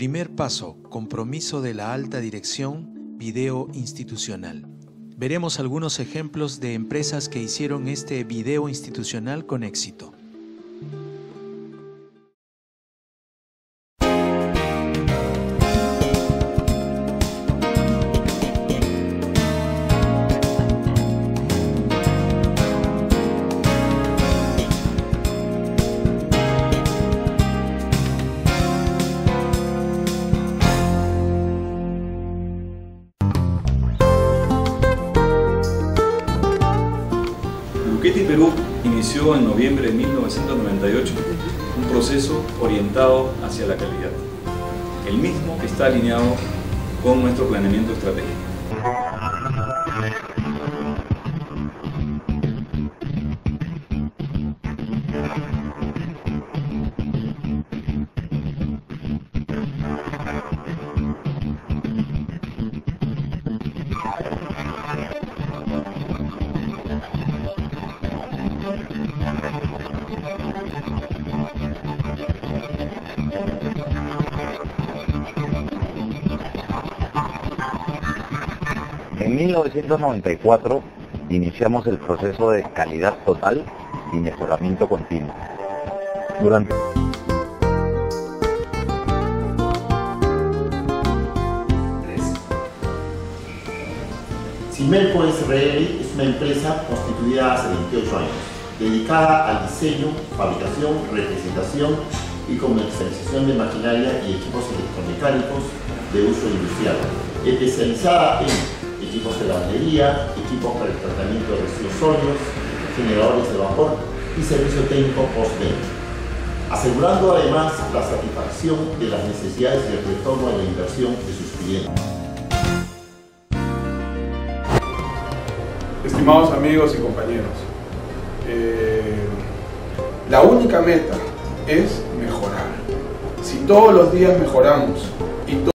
Primer paso, compromiso de la alta dirección, video institucional. Veremos algunos ejemplos de empresas que hicieron este video institucional con éxito. Luchetti Perú inició en noviembre de 1998 un proceso orientado hacia la calidad. El mismo está alineado con nuestro planeamiento estratégico. En 1994 iniciamos el proceso de calidad total y mejoramiento continuo. Durante Simelco SRL es una empresa constituida hace 28 años, dedicada al diseño, fabricación, representación y comercialización de maquinaria y equipos electromecánicos de uso industrial, especializada en equipos de lavandería, equipos para el tratamiento de residuos sólidos, generadores de vapor y servicio técnico postventa, asegurando además la satisfacción de las necesidades y el retorno de la inversión de sus clientes. Estimados amigos y compañeros, la única meta es mejorar. Si todos los días mejoramos y